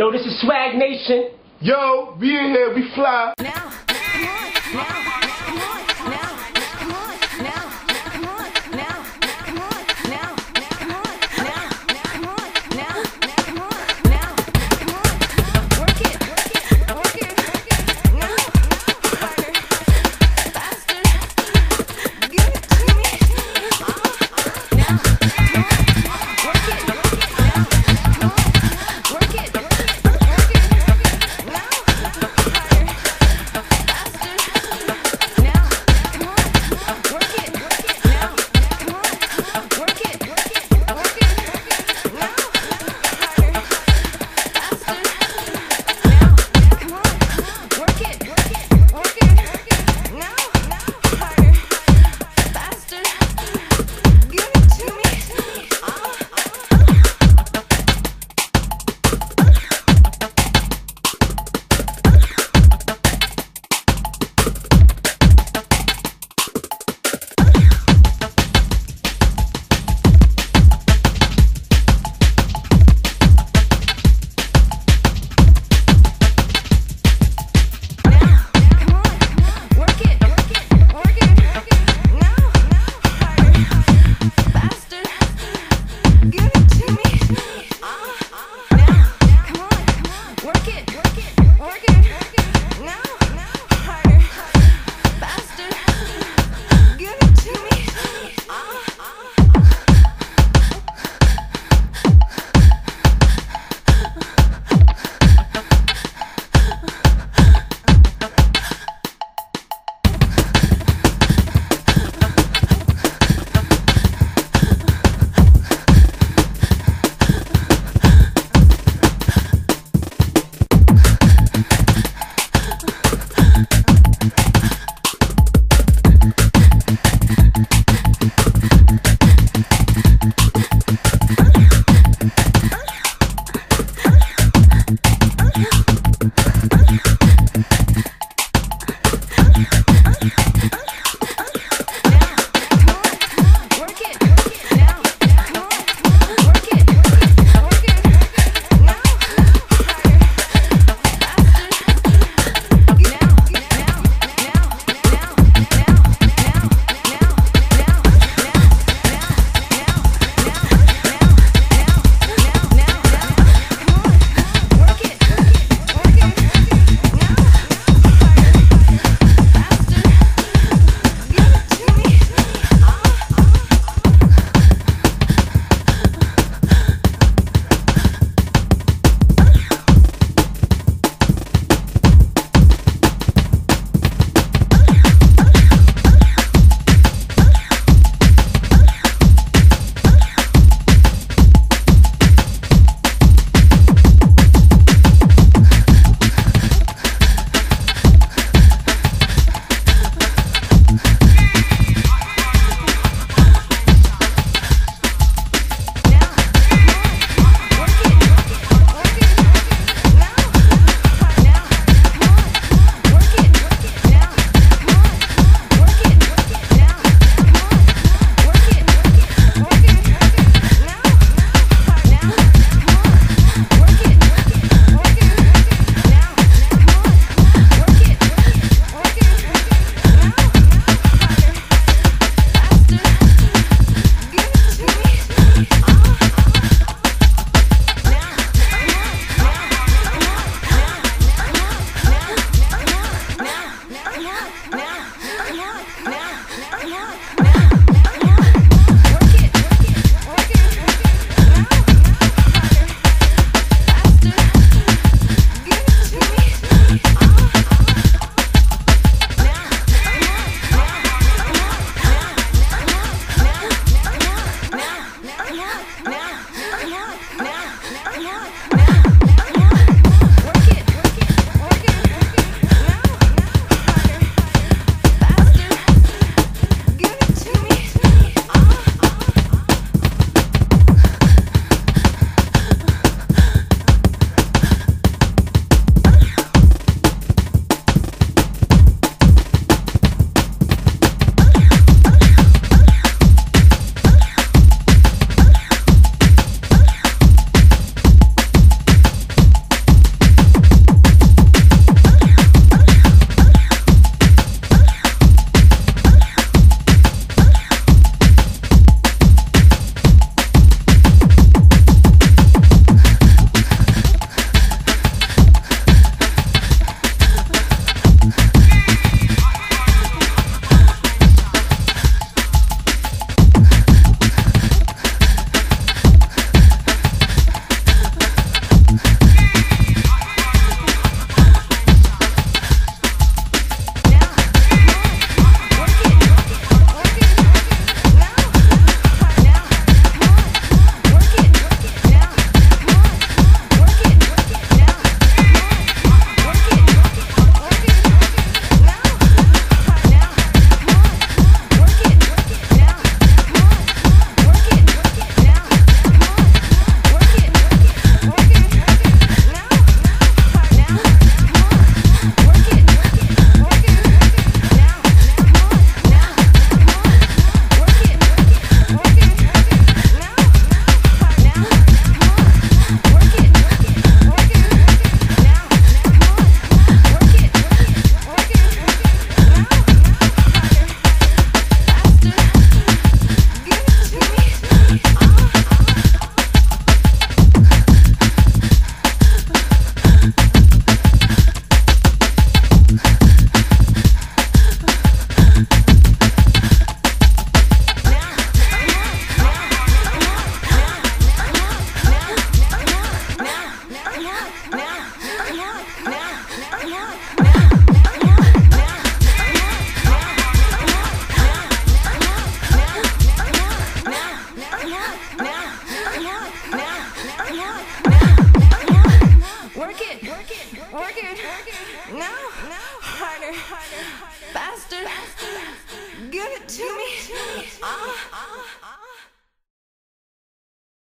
Yo, this is Swag Nation. Yo, we in here, we fly. Now, now, now. Work it, work it, work it, work it. Now, now, harder, harder, faster, faster. Give it to me. Ah, ah.